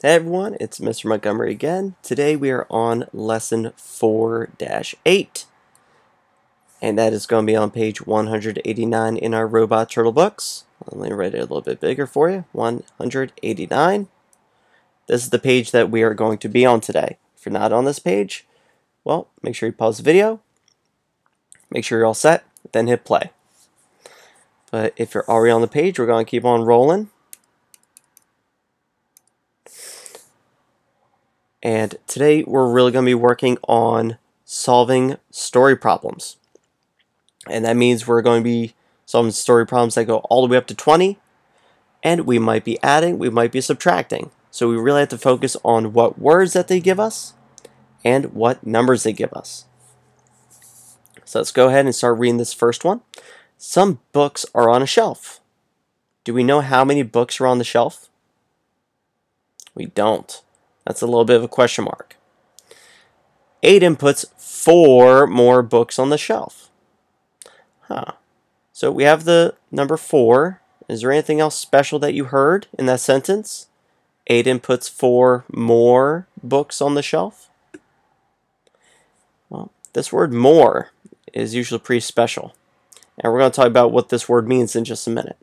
Hey everyone, it's Mr. Montgomery again. Today we are on lesson 4-8. And that is going to be on page 189 in our Robot Turtle books. Let me write it a little bit bigger for you. 189. This is the page that we are going to be on today. If you're not on this page, well, make sure you pause the video. Make sure you're all set, then hit play. But if you're already on the page, we're going to keep on rolling. And today we're really going to be working on solving story problems. And that means we're going to be solving story problems that go all the way up to 20. And we might be adding, we might be subtracting. So we really have to focus on what words that they give us and what numbers they give us. So let's go ahead and start reading this first one. Some books are on a shelf. Do we know how many books are on the shelf? We don't. That's a little bit of a question mark. Aiden puts four more books on the shelf. Huh. So we have the number four. Is there anything else special that you heard in that sentence? Aiden puts four more books on the shelf. Well, this word more is usually pretty special. And we're going to talk about what this word means in just a minute.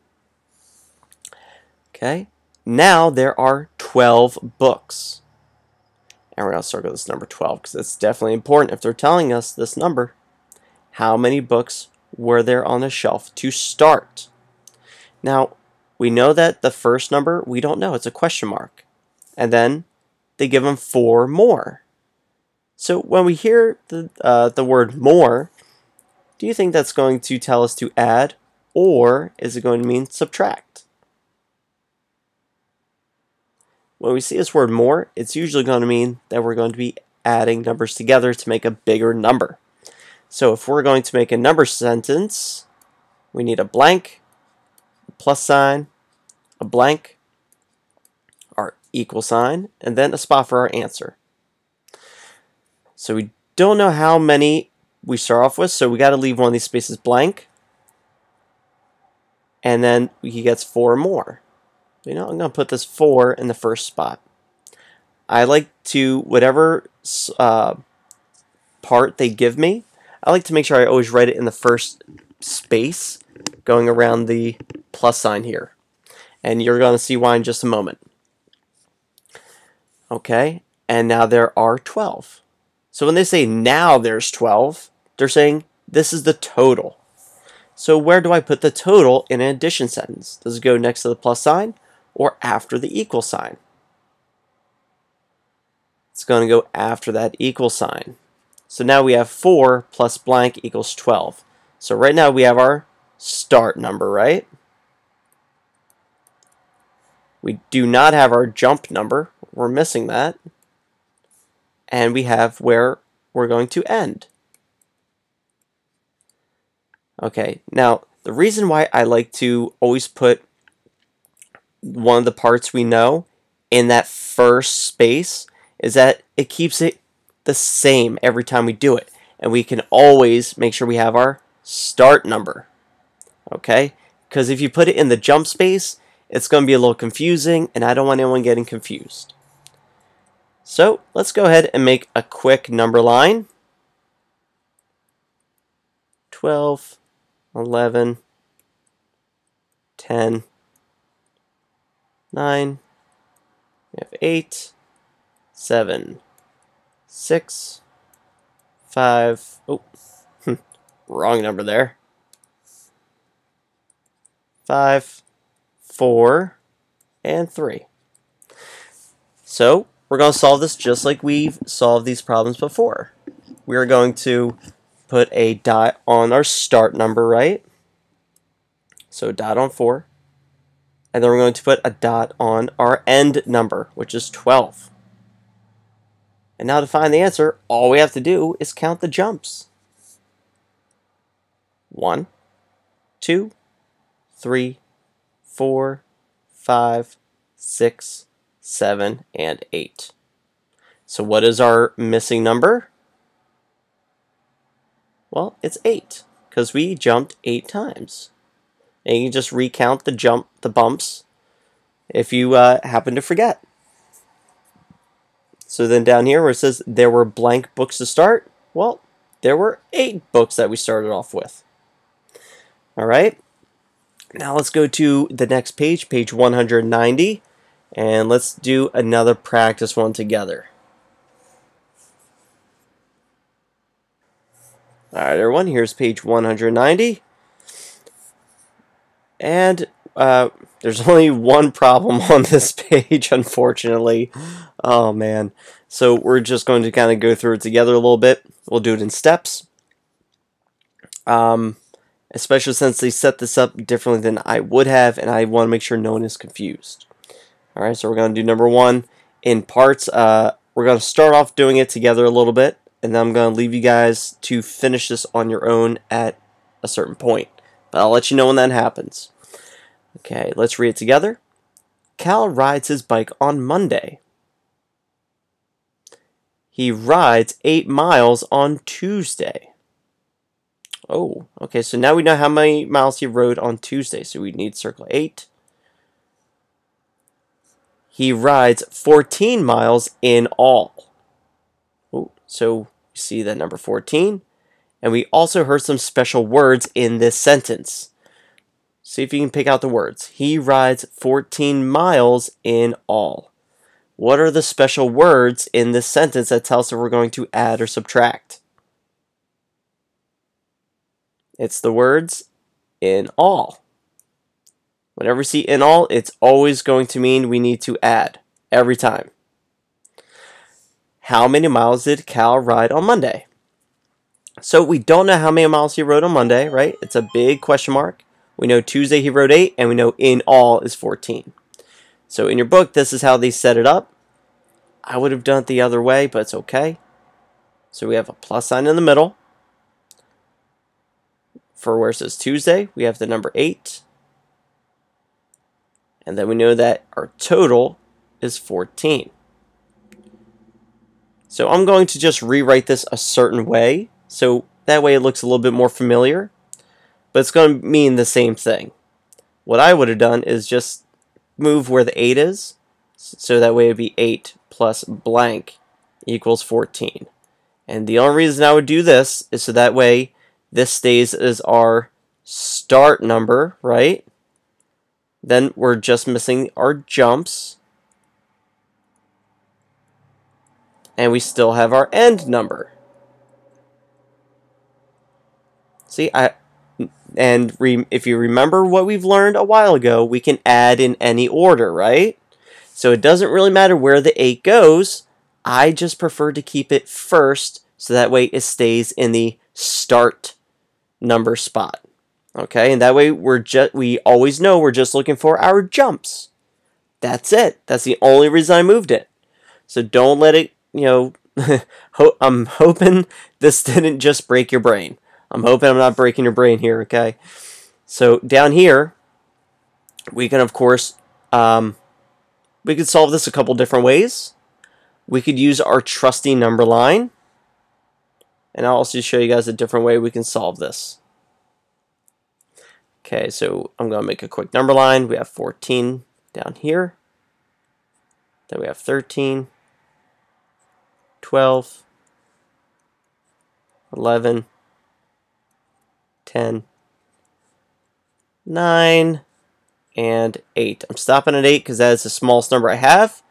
Okay, now there are 12 books. And we're going to circle this number 12 because it's definitely important if they're telling us this number. How many books were there on the shelf to start? Now, we know that the first number, we don't know. It's a question mark. And then they give them four more. So when we hear the, uh, the word more, do you think that's going to tell us to add or is it going to mean subtract? When we see this word more, it's usually going to mean that we're going to be adding numbers together to make a bigger number. So if we're going to make a number sentence, we need a blank, a plus sign, a blank, our equal sign, and then a spot for our answer. So we don't know how many we start off with, so we got to leave one of these spaces blank. And then he gets four more you know, I'm going to put this 4 in the first spot. I like to, whatever uh, part they give me, I like to make sure I always write it in the first space going around the plus sign here. And you're going to see why in just a moment. Okay, and now there are 12. So when they say now there's 12, they're saying this is the total. So where do I put the total in an addition sentence? Does it go next to the plus sign? Or after the equal sign. It's going to go after that equal sign. So now we have 4 plus blank equals 12. So right now we have our start number, right? We do not have our jump number. We're missing that. And we have where we're going to end. Okay, now the reason why I like to always put one of the parts we know in that first space is that it keeps it the same every time we do it. And we can always make sure we have our start number. Okay? Because if you put it in the jump space, it's going to be a little confusing, and I don't want anyone getting confused. So let's go ahead and make a quick number line. 12, 11, 10, nine, we have eight, seven, six, five, oh, wrong number there. Five, four, and three. So, we're going to solve this just like we've solved these problems before. We are going to put a dot on our start number, right? So dot on 4 and then we're going to put a dot on our end number, which is 12. And now to find the answer, all we have to do is count the jumps. One, two, three, four, five, six, seven, and 8. So what is our missing number? Well, it's 8, because we jumped 8 times and you just recount the jump, the bumps, if you uh, happen to forget. So then down here where it says there were blank books to start, well, there were eight books that we started off with. All right. Now let's go to the next page, page 190, and let's do another practice one together. All right, everyone, here's page 190. And uh, there's only one problem on this page, unfortunately. Oh, man. So we're just going to kind of go through it together a little bit. We'll do it in steps. Um, especially since they set this up differently than I would have, and I want to make sure no one is confused. All right, so we're going to do number one in parts. Uh, we're going to start off doing it together a little bit, and then I'm going to leave you guys to finish this on your own at a certain point. I'll let you know when that happens. Okay, let's read it together. Cal rides his bike on Monday. He rides 8 miles on Tuesday. Oh, okay, so now we know how many miles he rode on Tuesday, so we need circle 8. He rides 14 miles in all. Oh, so see that number 14. And we also heard some special words in this sentence. See if you can pick out the words. He rides 14 miles in all. What are the special words in this sentence that tell us if we're going to add or subtract? It's the words in all. Whenever we see in all, it's always going to mean we need to add every time. How many miles did Cal ride on Monday? So we don't know how many miles he rode on Monday, right? It's a big question mark. We know Tuesday he rode 8, and we know in all is 14. So in your book, this is how they set it up. I would have done it the other way, but it's okay. So we have a plus sign in the middle. For where it says Tuesday, we have the number 8. And then we know that our total is 14. So I'm going to just rewrite this a certain way. So that way it looks a little bit more familiar. But it's going to mean the same thing. What I would have done is just move where the 8 is. So that way it would be 8 plus blank equals 14. And the only reason I would do this is so that way this stays as our start number, right? Then we're just missing our jumps. And we still have our end number. See, I and re, if you remember what we've learned a while ago, we can add in any order, right? So it doesn't really matter where the 8 goes. I just prefer to keep it first so that way it stays in the start number spot. Okay, and that way we're just we always know we're just looking for our jumps. That's it. That's the only reason I moved it. So don't let it, you know, I'm hoping this didn't just break your brain. I'm hoping I'm not breaking your brain here, okay? So down here, we can of course um, we could solve this a couple different ways. We could use our trusty number line. And I'll also show you guys a different way we can solve this. Okay, so I'm going to make a quick number line. We have 14 down here. Then we have 13, 12, 11, 10, 9, and 8. I'm stopping at 8 because that is the smallest number I have.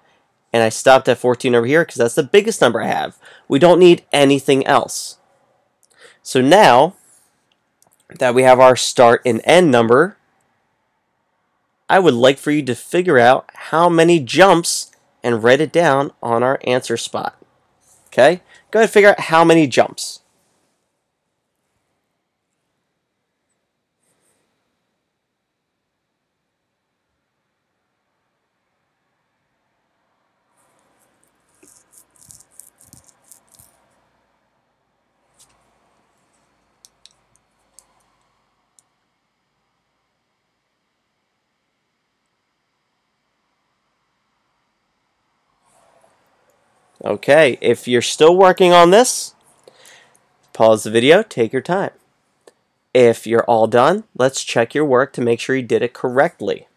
And I stopped at 14 over here because that's the biggest number I have. We don't need anything else. So now, that we have our start and end number, I would like for you to figure out how many jumps and write it down on our answer spot. Okay? Go ahead and figure out how many jumps. Okay, if you're still working on this, pause the video, take your time. If you're all done, let's check your work to make sure you did it correctly.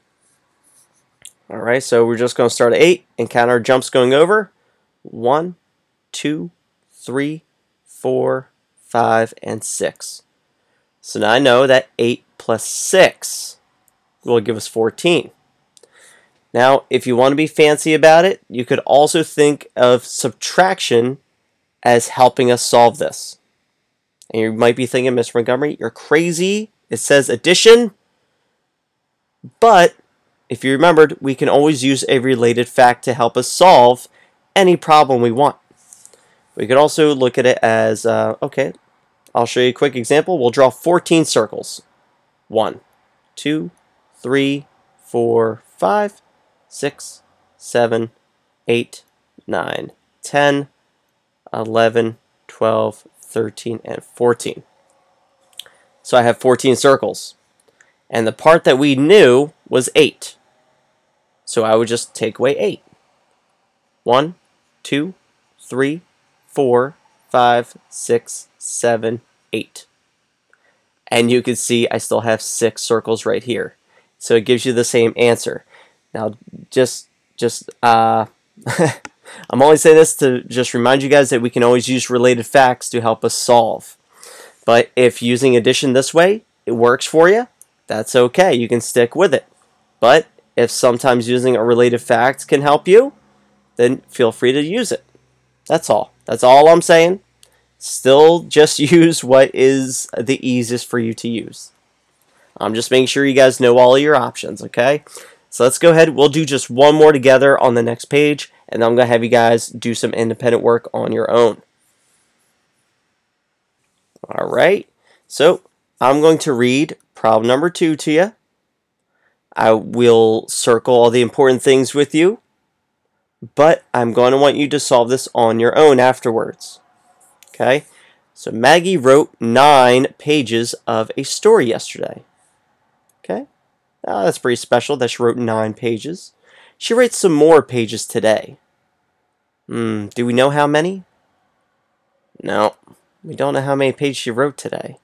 Alright, so we're just going to start at 8 and count our jumps going over. 1, 2, 3, 4, 5, and 6. So now I know that 8 plus 6 will give us 14. Now, if you want to be fancy about it, you could also think of subtraction as helping us solve this. And you might be thinking, Mr. Montgomery, you're crazy. It says addition. But if you remembered, we can always use a related fact to help us solve any problem we want. We could also look at it as, uh, okay, I'll show you a quick example. We'll draw 14 circles. 1, 2, 3, 4, 5, 6, 7, 8, 9, 10, 11, 12, 13, and 14. So I have 14 circles. And the part that we knew was 8. So I would just take away 8. 1, 2, 3, 4, 5, 6, 7, 8. And you can see I still have 6 circles right here. So it gives you the same answer. Now, just, just, uh, I'm only saying this to just remind you guys that we can always use related facts to help us solve. But if using addition this way, it works for you, that's okay. You can stick with it. But if sometimes using a related fact can help you, then feel free to use it. That's all. That's all I'm saying. Still just use what is the easiest for you to use. I'm just making sure you guys know all your options, okay? So let's go ahead. We'll do just one more together on the next page, and I'm going to have you guys do some independent work on your own. All right. So I'm going to read problem number two to you. I will circle all the important things with you, but I'm going to want you to solve this on your own afterwards. Okay? So Maggie wrote nine pages of a story yesterday. Oh, that's pretty special that she wrote nine pages. She writes some more pages today. Hmm, do we know how many? No, we don't know how many pages she wrote today.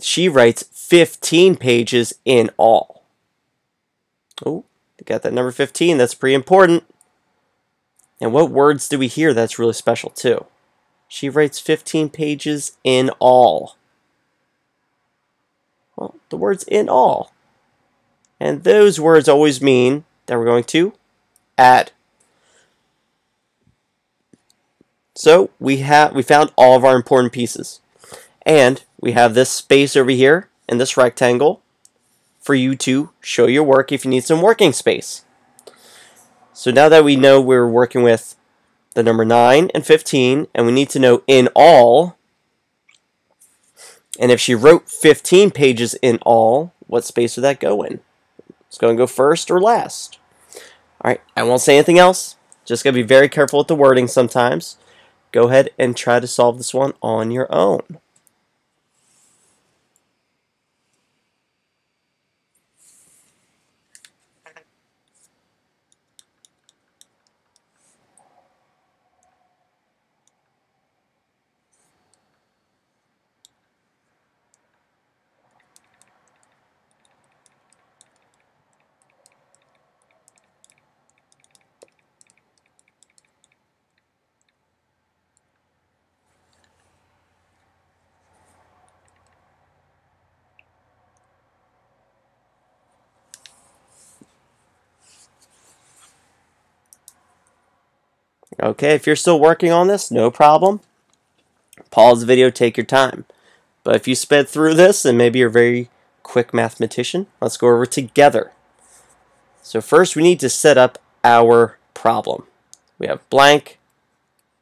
She writes 15 pages in all. Oh, got that number 15. That's pretty important. And what words do we hear that's really special too? She writes 15 pages in all. Well, the words in all. And those words always mean that we're going to add. So we have we found all of our important pieces. And we have this space over here in this rectangle for you to show your work if you need some working space. So now that we know we're working with the number 9 and 15, and we need to know in all, and if she wrote 15 pages in all, what space would that go in? It's going to go first or last. Alright, I won't say anything else. Just going to be very careful with the wording sometimes. Go ahead and try to solve this one on your own. Okay, if you're still working on this, no problem. Pause the video, take your time. But if you sped through this and maybe you're a very quick mathematician, let's go over together. So first we need to set up our problem. We have blank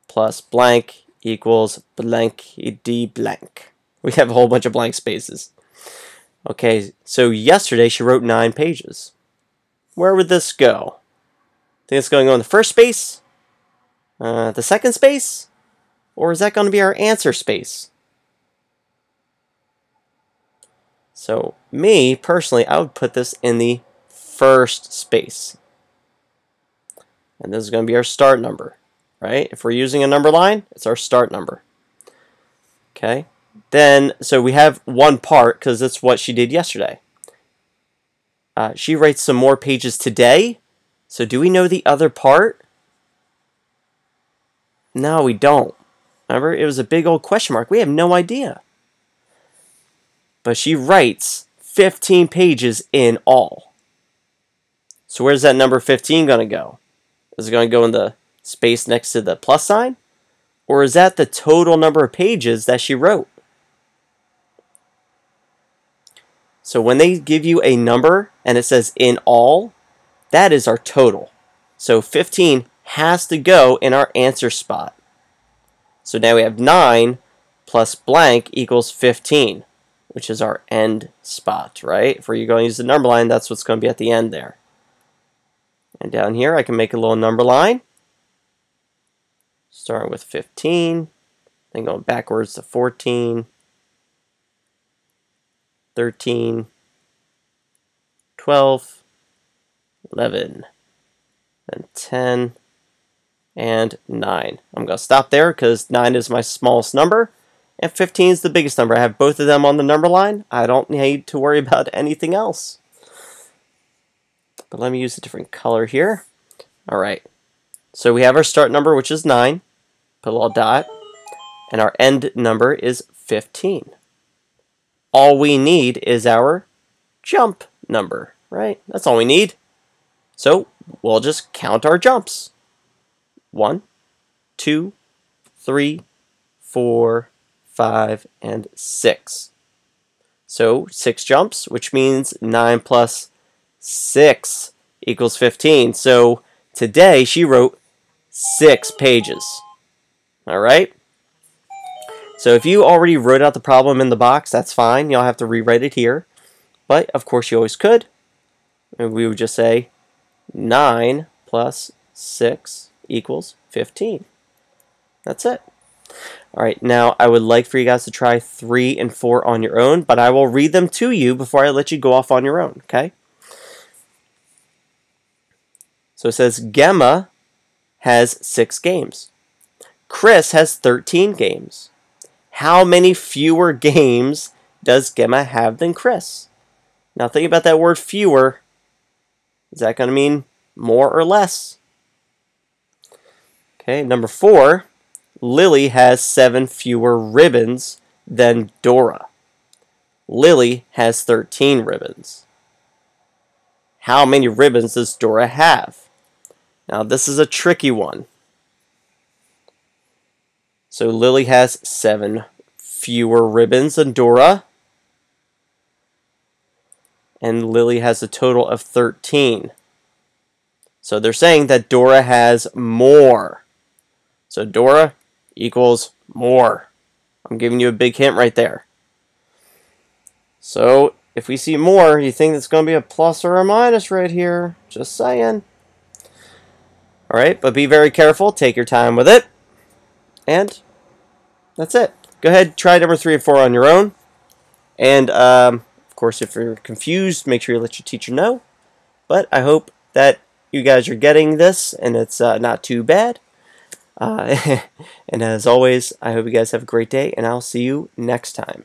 plus blank equals blank d blank. We have a whole bunch of blank spaces. Okay, so yesterday she wrote nine pages. Where would this go? I Think it's going to go in the first space? Uh, the second space? Or is that going to be our answer space? So me, personally, I would put this in the first space. And this is going to be our start number, right? If we're using a number line, it's our start number. Okay. Then, so we have one part because that's what she did yesterday. Uh, she writes some more pages today. So do we know the other part? No, we don't. Remember, it was a big old question mark. We have no idea. But she writes 15 pages in all. So where's that number 15 going to go? Is it going to go in the space next to the plus sign? Or is that the total number of pages that she wrote? So when they give you a number and it says in all, that is our total. So 15 has to go in our answer spot. So now we have 9 plus blank equals 15, which is our end spot, right? If we're going to use the number line, that's what's going to be at the end there. And down here, I can make a little number line. Starting with 15, then going backwards to 14, 13, 12, 11, and 10, and 9. I'm going to stop there because 9 is my smallest number, and 15 is the biggest number. I have both of them on the number line. I don't need to worry about anything else. But let me use a different color here. All right. So we have our start number, which is 9. Put a little dot. And our end number is 15. All we need is our jump number, right? That's all we need. So we'll just count our jumps. One, two, three, four, five, and six. So six jumps, which means nine plus six equals 15. So today she wrote six pages. All right? So if you already wrote out the problem in the box, that's fine. You'll have to rewrite it here. But of course you always could. And we would just say 9 plus 6 equals 15. That's it. All right, now I would like for you guys to try 3 and 4 on your own, but I will read them to you before I let you go off on your own, okay? So it says Gemma has 6 games. Chris has 13 games. How many fewer games does Gemma have than Chris? Now think about that word fewer. Is that going to mean more or less? Okay, number four, Lily has seven fewer ribbons than Dora. Lily has 13 ribbons. How many ribbons does Dora have? Now, this is a tricky one. So Lily has seven fewer ribbons than Dora. And Lily has a total of 13. So they're saying that Dora has more. So Dora equals more. I'm giving you a big hint right there. So if we see more, you think it's going to be a plus or a minus right here. Just saying. Alright, but be very careful. Take your time with it. And that's it. Go ahead, try number three and four on your own. And, um, of course, if you're confused, make sure you let your teacher know. But I hope that you guys are getting this and it's uh, not too bad. Uh, and as always, I hope you guys have a great day, and I'll see you next time.